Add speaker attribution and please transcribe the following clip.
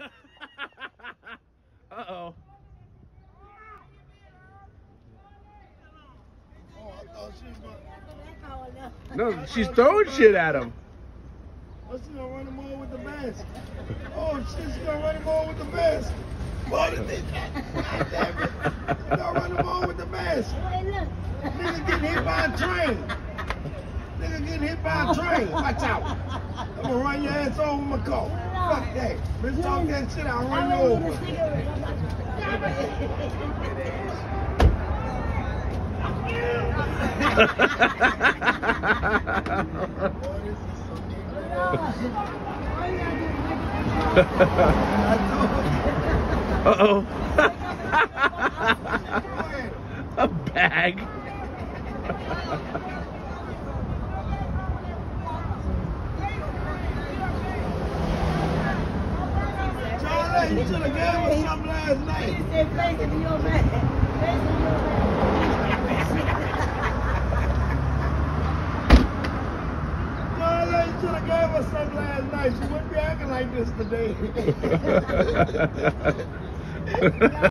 Speaker 1: Uh-oh.
Speaker 2: Oh, I thought she was going.
Speaker 1: No, she's throwing shit at him.
Speaker 2: Oh, she's gonna run him over with the basket. Oh, she's gonna run him over with the basket. What is it? God damn it. She's gonna run him over with the basket. Nigga getting hit by a train. Nigga getting hit by a train. Watch out. I'm gonna run your ass over with my car. Fuck that. Bitch, talk that shit, I'll run you over.
Speaker 1: Uh-oh. A bag.
Speaker 2: Charlie, you should have gave us some last night. Charlie, you should have gave us some last night. She wouldn't be acting like this today.